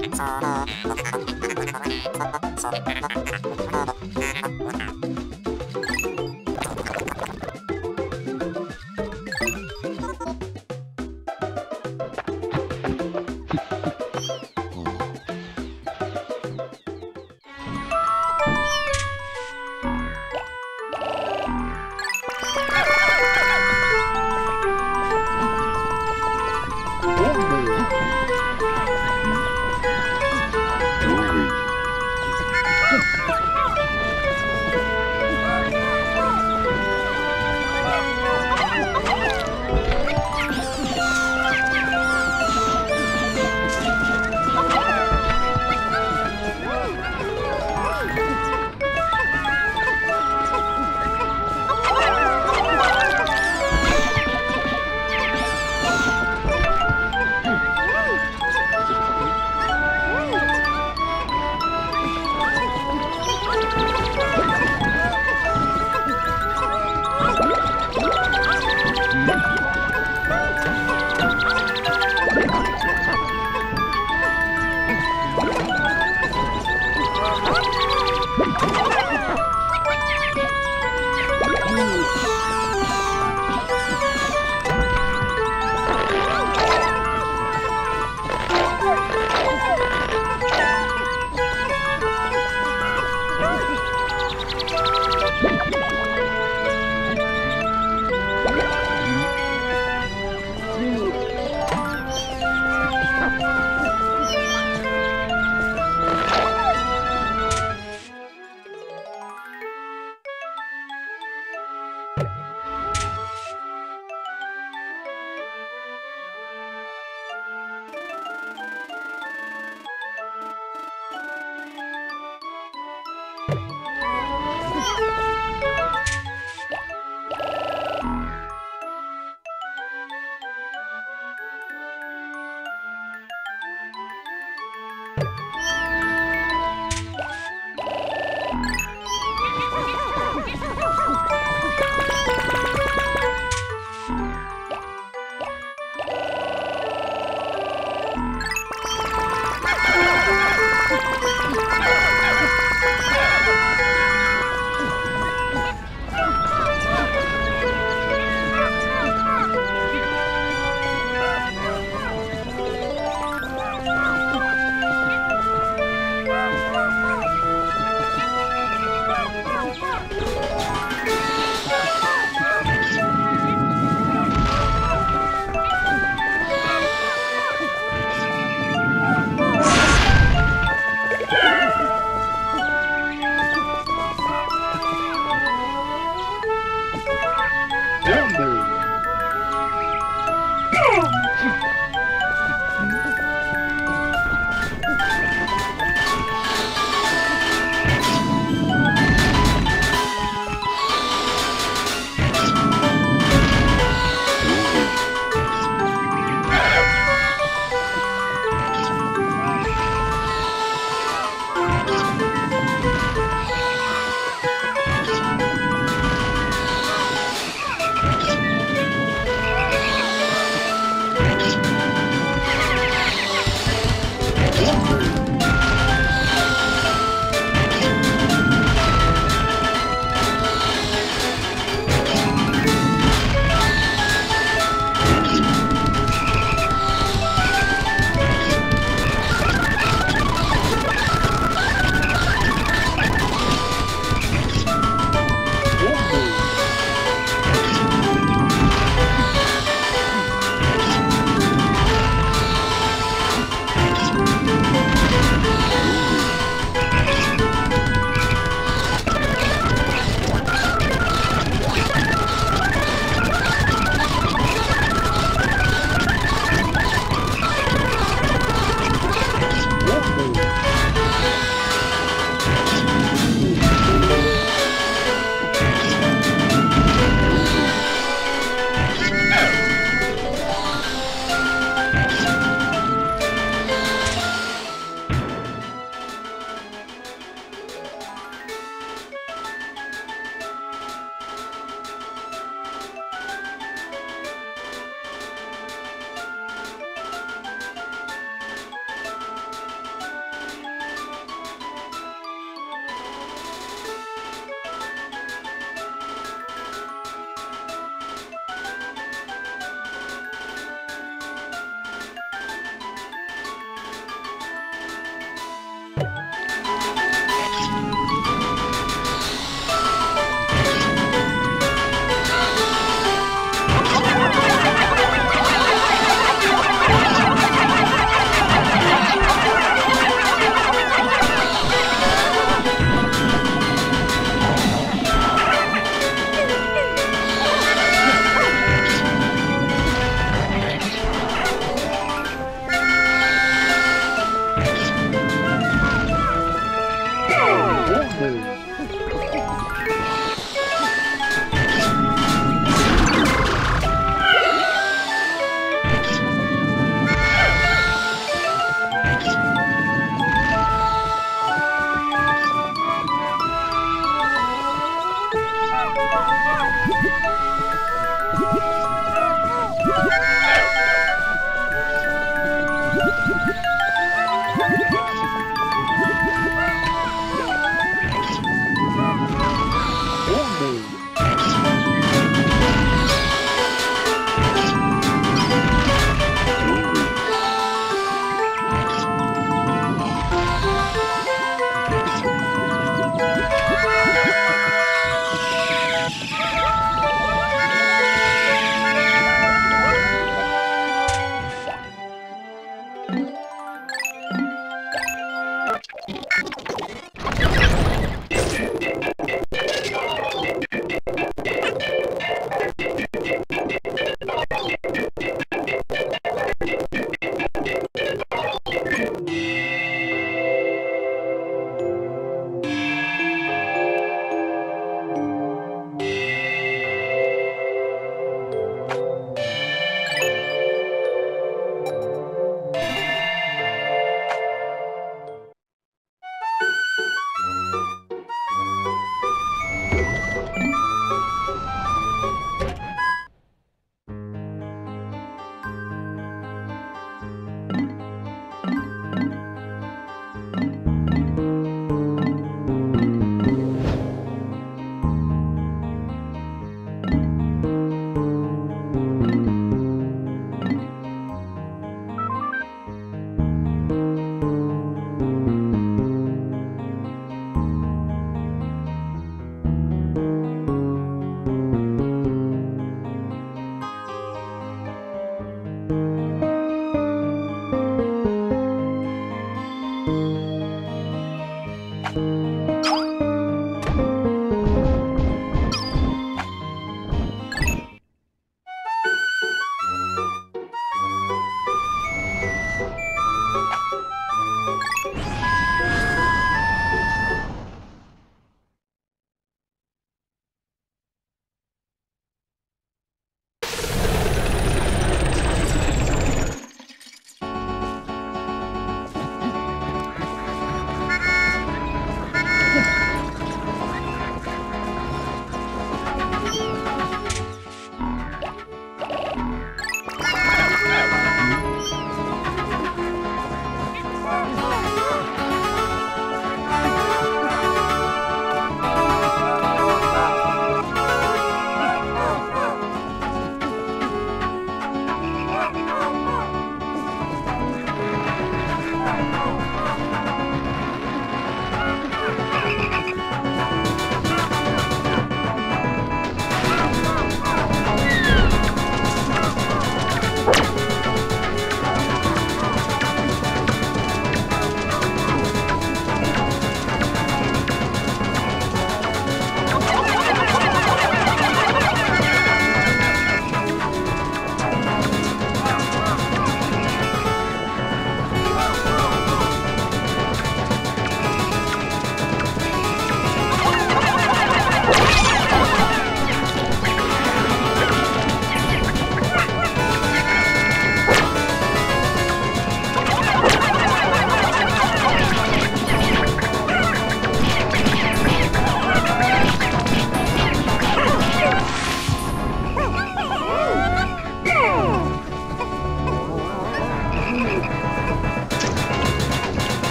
そう。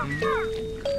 Mm -hmm.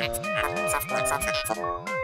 Soft, soft, soft, soft.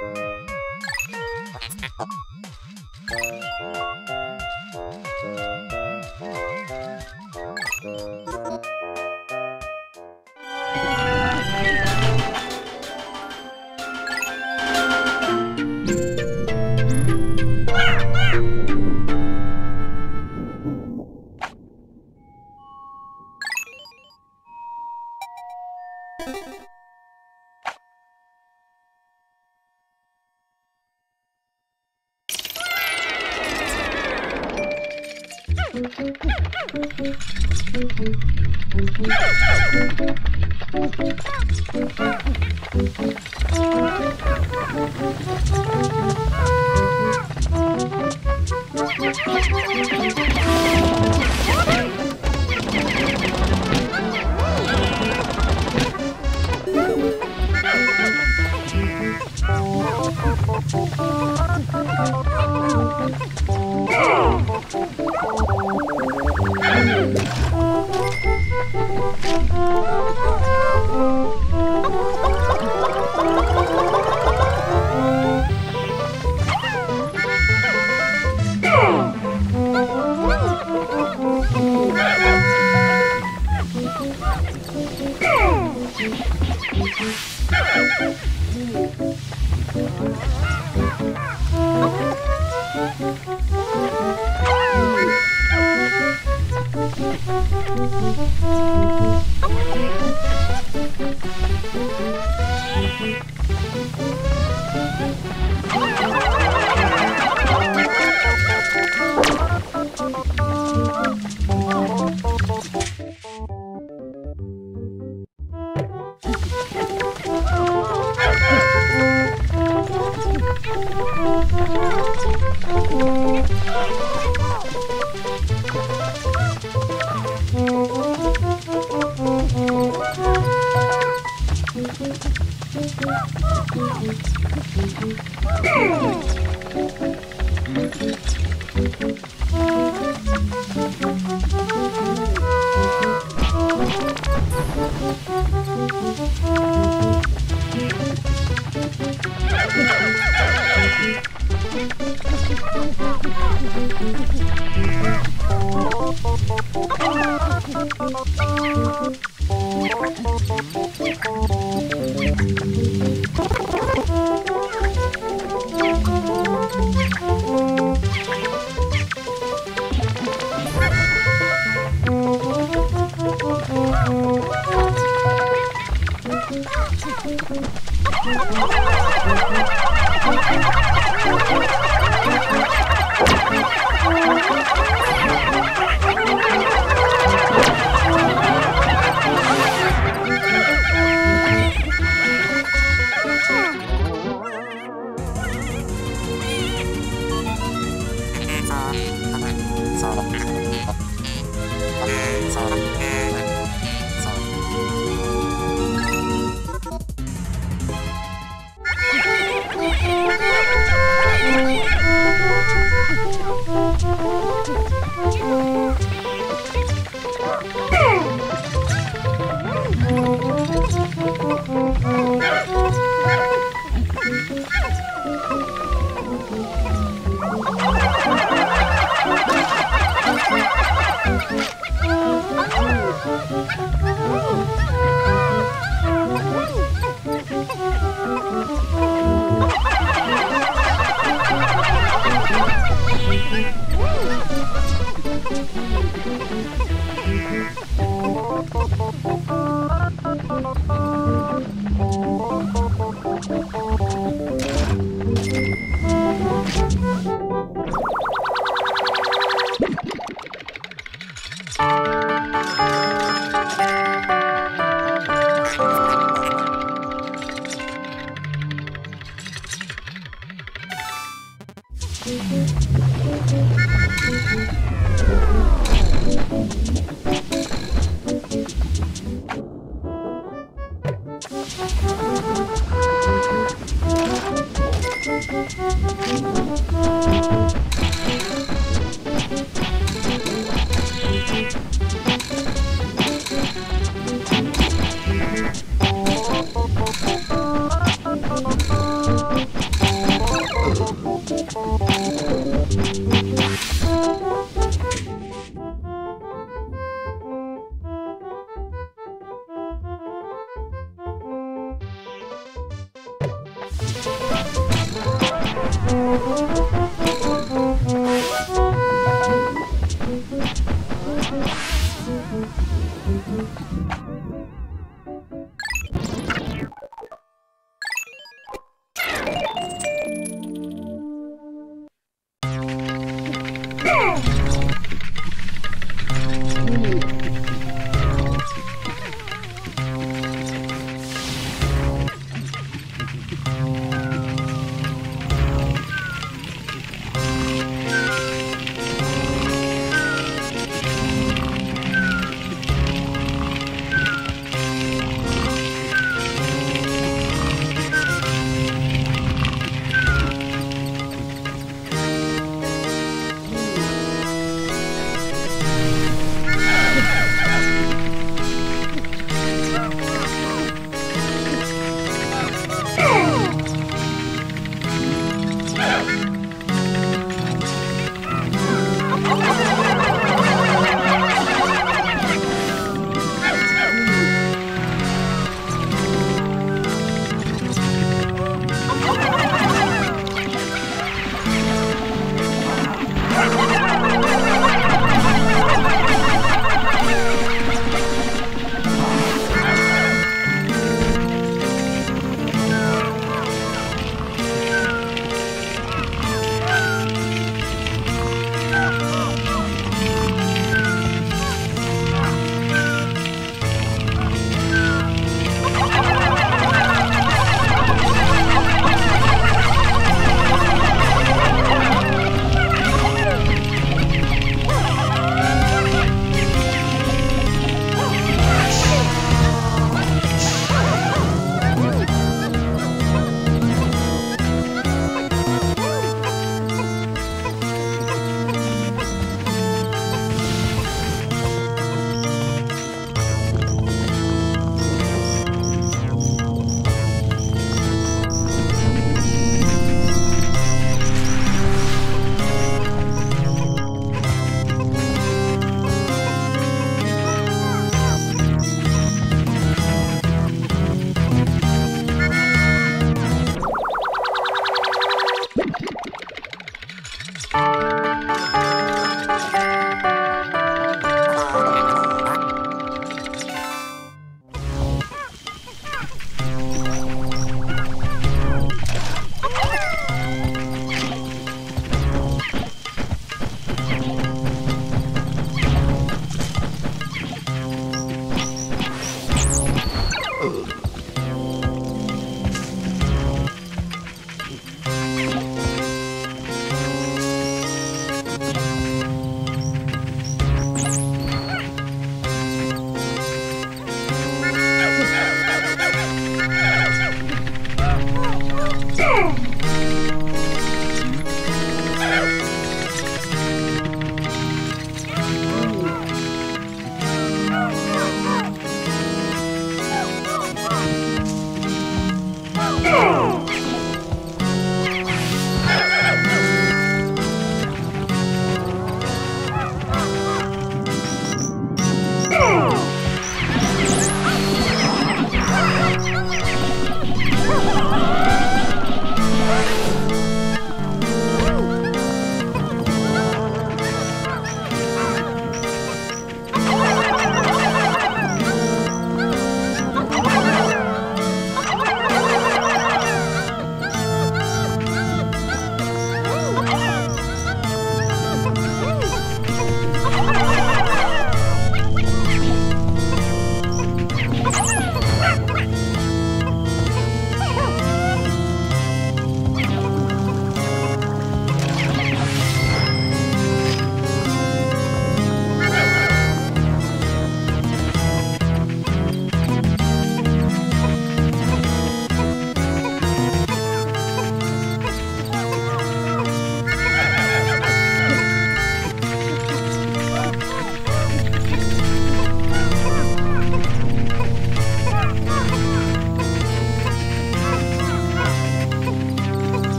Música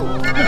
Oh!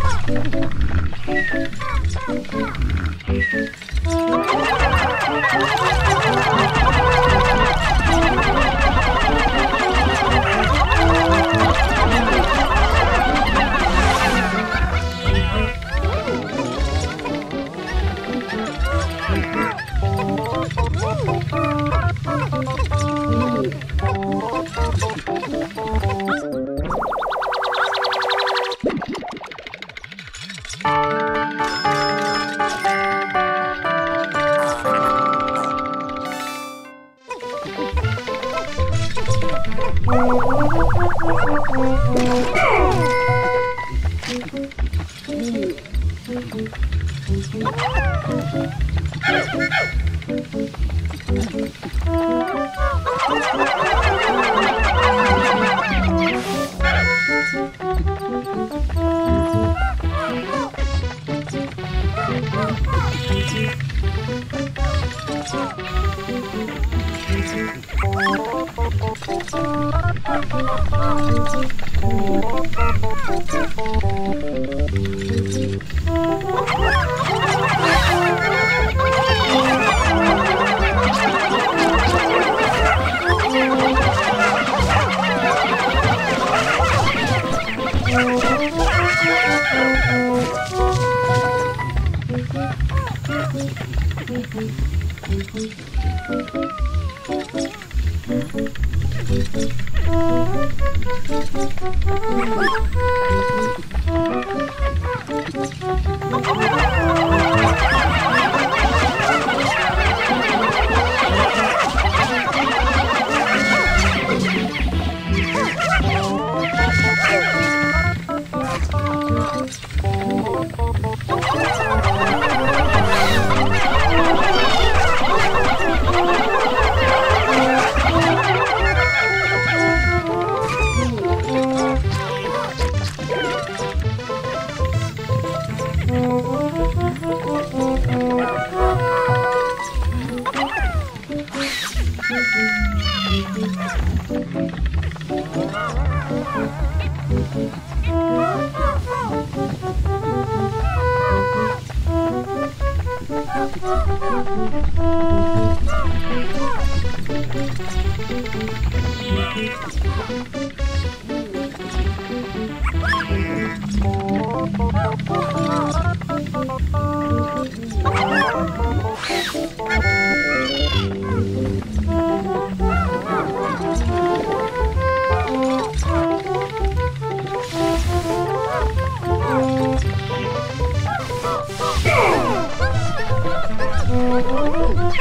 Thank you.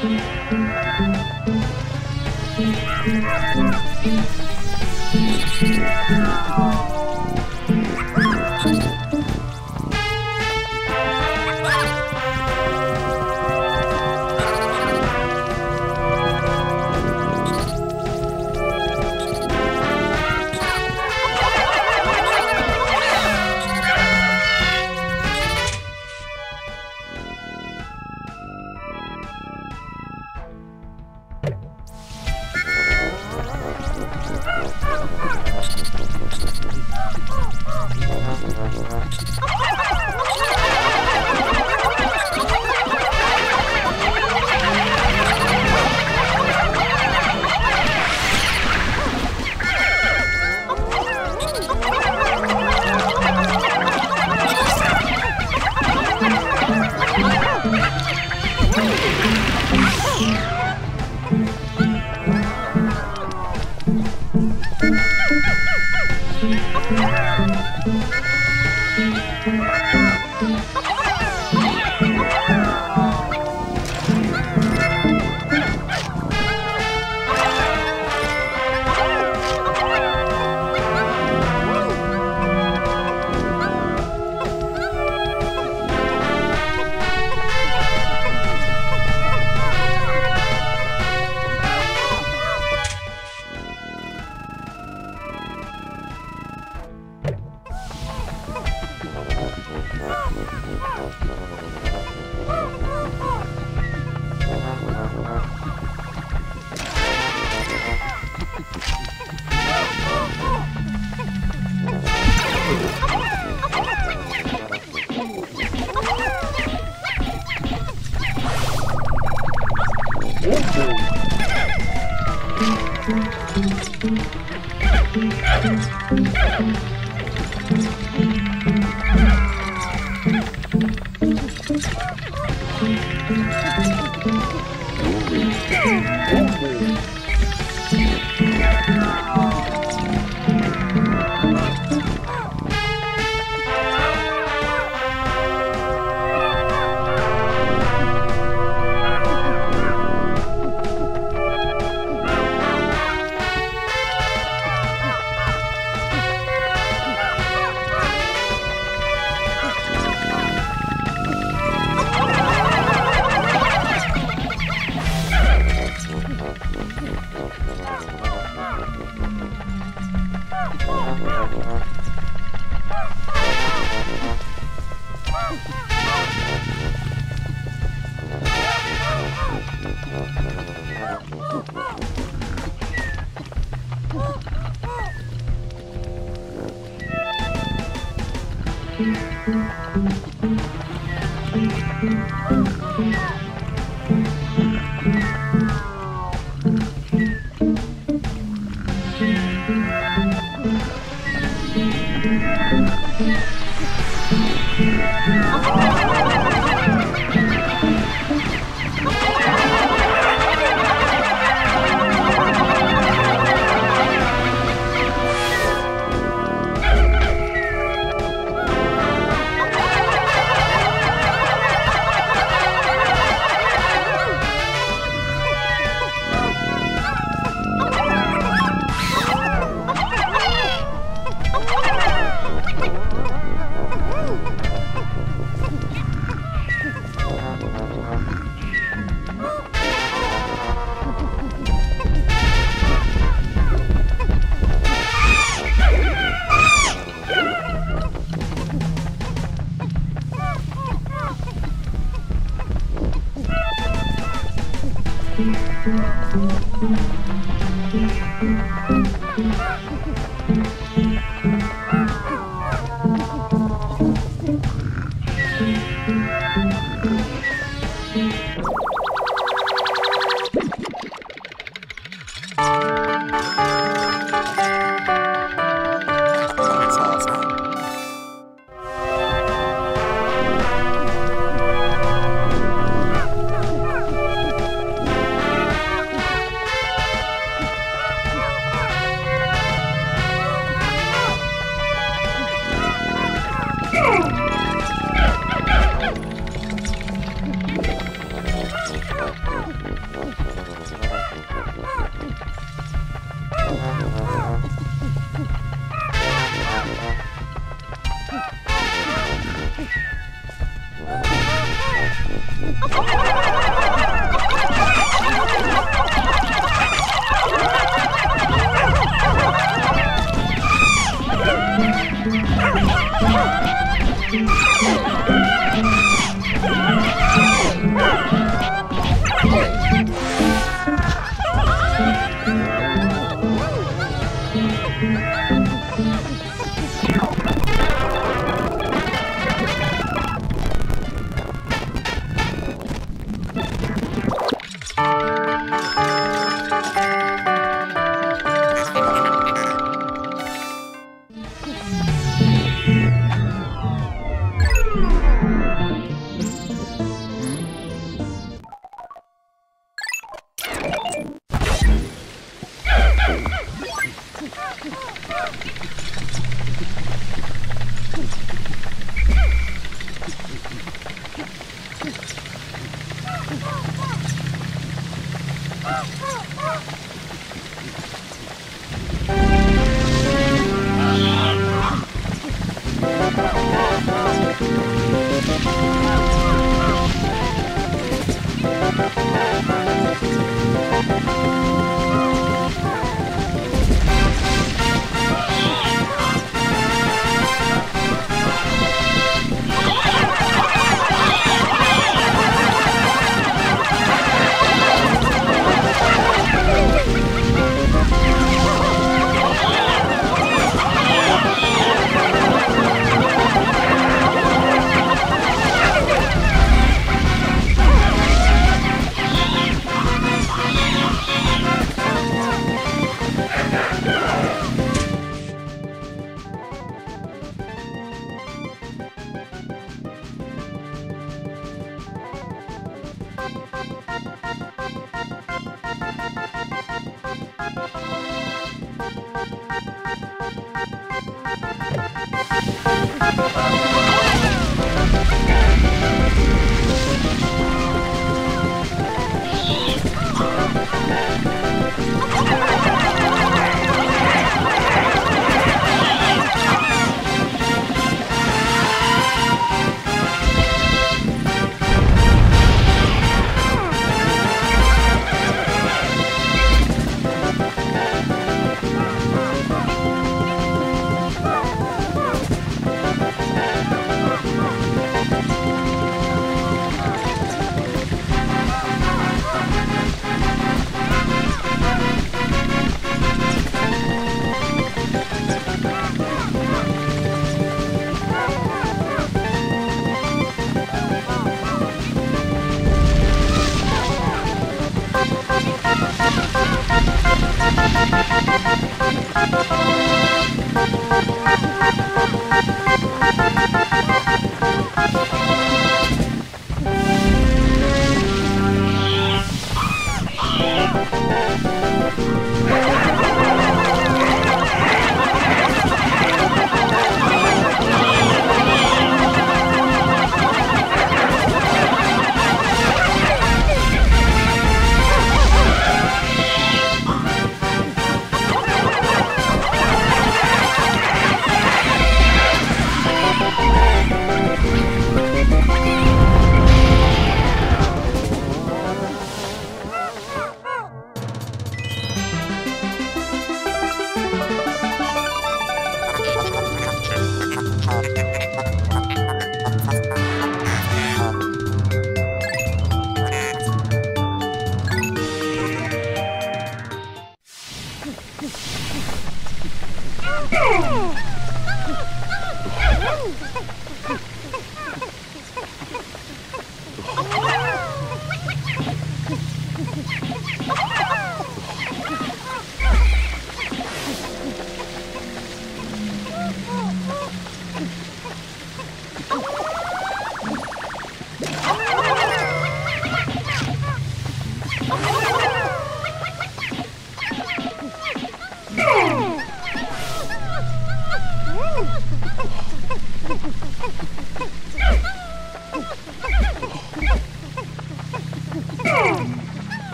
Thank you.